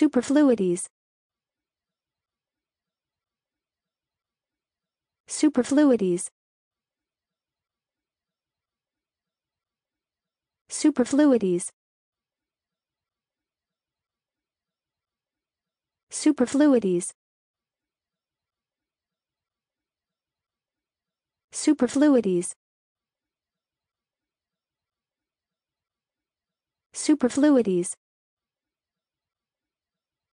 superfluities. Superfluities. Superfluities. Superfluities. Superfluities. Superfluities.